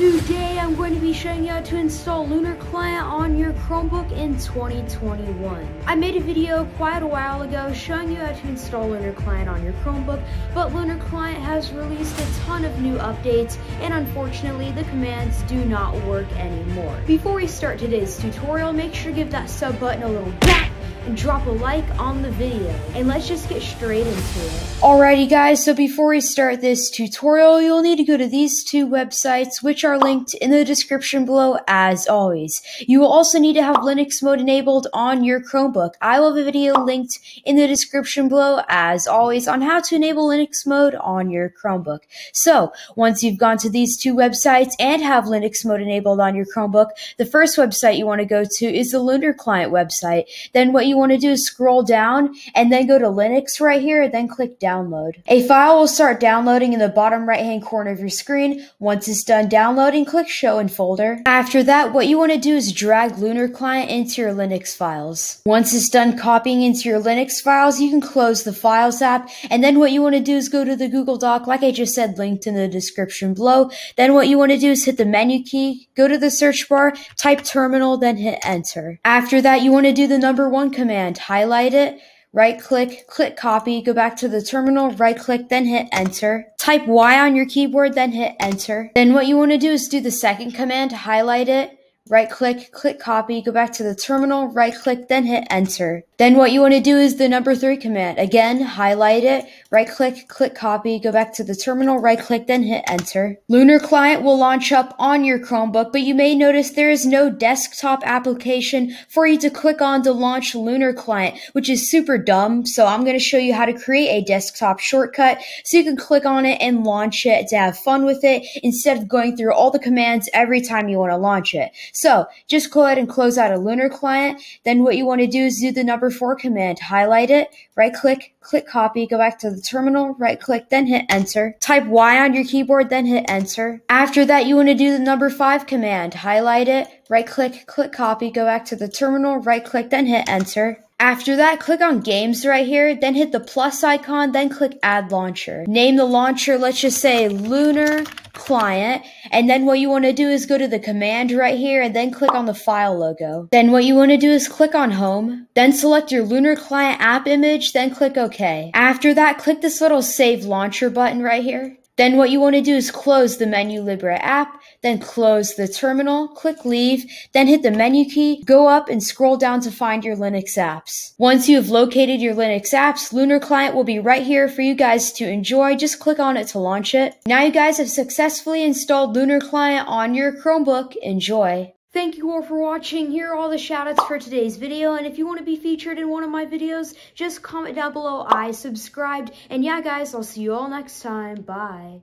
Today I'm going to be showing you how to install Lunar Client on your Chromebook in 2021. I made a video quite a while ago showing you how to install Lunar Client on your Chromebook, but Lunar Client has released a ton of new updates and unfortunately the commands do not work anymore. Before we start today's tutorial, make sure to give that sub button a little and drop a like on the video. And let's just get straight into it. Alrighty guys, so before we start this tutorial, you'll need to go to these two websites, which are linked in the description below as always. You will also need to have Linux mode enabled on your Chromebook. I will have a video linked in the description below as always on how to enable Linux mode on your Chromebook. So, once you've gone to these two websites and have Linux mode enabled on your Chromebook, the first website you want to go to is the Lunar Client website. Then what you want to do is scroll down and then go to Linux right here, and then click download. A file will start downloading in the bottom right hand corner of your screen. Once it's done downloading, click show in folder. After that, what you want to do is drag Lunar Client into your Linux files. Once it's done copying into your Linux files, you can close the Files app, and then what you want to do is go to the Google Doc, like I just said, linked in the description below. Then what you want to do is hit the menu key, go to the search bar, type terminal, then hit enter. After that, you want to do the number one command, highlight it, right click, click copy, go back to the terminal, right click, then hit enter. Type Y on your keyboard, then hit enter. Then what you want to do is do the second command, highlight it, right click, click copy, go back to the terminal, right click, then hit enter. Then what you want to do is the number three command. Again, highlight it, right click, click copy, go back to the terminal, right click, then hit enter. Lunar Client will launch up on your Chromebook, but you may notice there is no desktop application for you to click on to launch Lunar Client, which is super dumb. So I'm going to show you how to create a desktop shortcut so you can click on it and launch it to have fun with it instead of going through all the commands every time you want to launch it. So just go ahead and close out a Lunar Client. Then what you want to do is do the number four command, highlight it, right click, click copy, go back to the terminal, right click, then hit enter. Type Y on your keyboard, then hit enter. After that, you want to do the number five command, highlight it, right click, click copy, go back to the terminal, right click, then hit enter. After that, click on games right here, then hit the plus icon, then click add launcher. Name the launcher, let's just say Lunar Client, and then what you want to do is go to the command right here and then click on the file logo. Then what you want to do is click on home, then select your Lunar Client app image, then click OK. After that, click this little save launcher button right here. Then what you want to do is close the Menu Libre app, then close the terminal, click leave, then hit the menu key, go up and scroll down to find your Linux apps. Once you have located your Linux apps, Lunar Client will be right here for you guys to enjoy. Just click on it to launch it. Now you guys have successfully installed Lunar Client on your Chromebook. Enjoy. Thank you all for watching. Here are all the shoutouts for today's video. And if you want to be featured in one of my videos, just comment down below I subscribed. And yeah, guys, I'll see you all next time. Bye.